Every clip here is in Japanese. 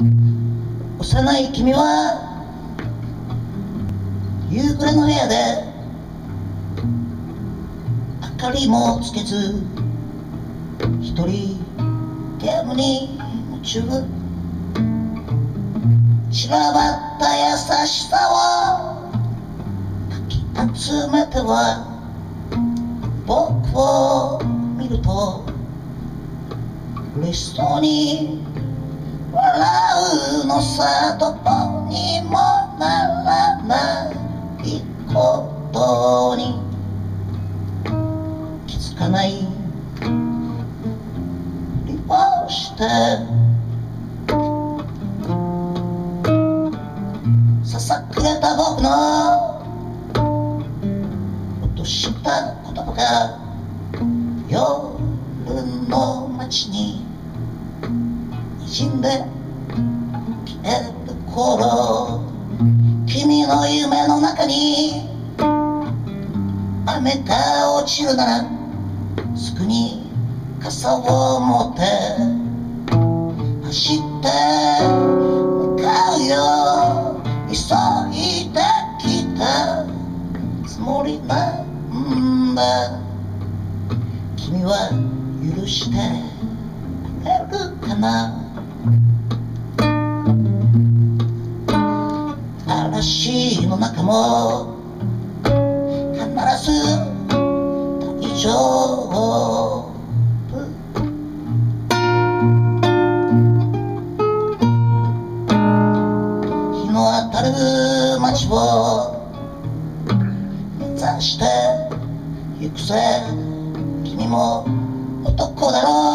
幼い君は夕暮れの部屋で明かりもつけず一人ゲームに夢中。散らばった優しさをかき集めては僕を見ると嬉しそうに笑うのさどうにもならないことに。気づかない。ふりをして。ささくれた僕の。落とした言葉が夜の街に。滲んで消える頃君の夢の中に雨が落ちるならすぐに傘を持って走って向かうよ。急いできたつもりなんだ。君は許してくれるかな。嵐の中も必ず大丈夫日の当たる街を目指して行くぜ。君も男だろう。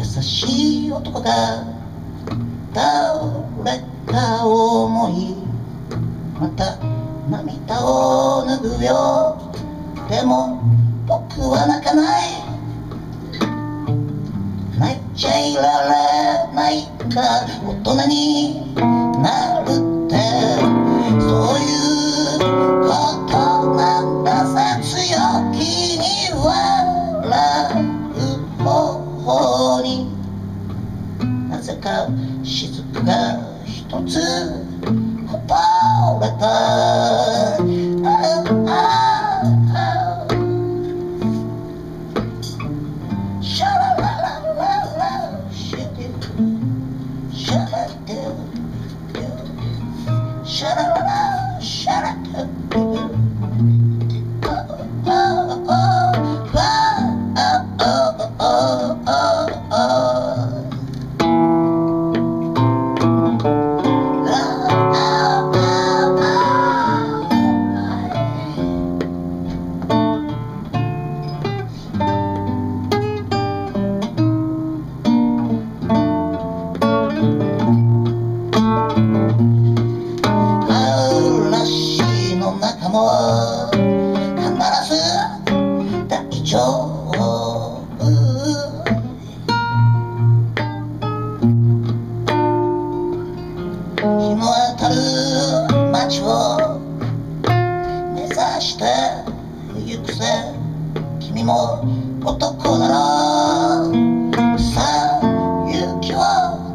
優しい男が誰かを思いまた涙を拭うよでも僕は泣かない。泣いちゃいられないか大人になるって。そういうなぜか雫が一つこぼれたああ。も必ず大丈夫。日の当たる街を目指して行くぜ。君も男だろう。さあ勇気を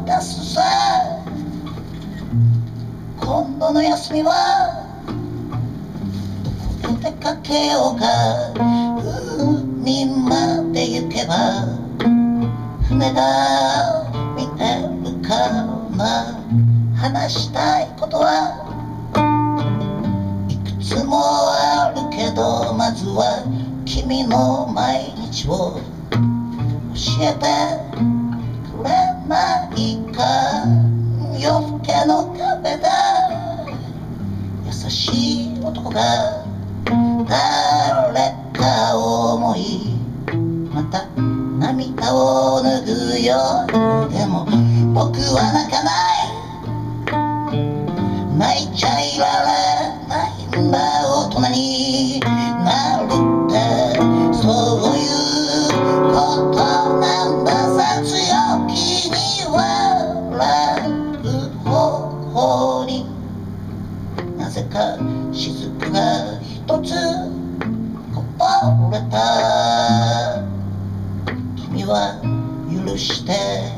出すぜ。今度の休みはけようか海まで行けば船が見えるかな話したいことはいくつもあるけどまずは君の毎日を教えて。くれないか夜更けの壁で優しい男が誰かを思いまた涙を拭うよでも僕は泣かない。泣いちゃいられないんだ大人になるぜか雫が一つこぼれた。君は許して。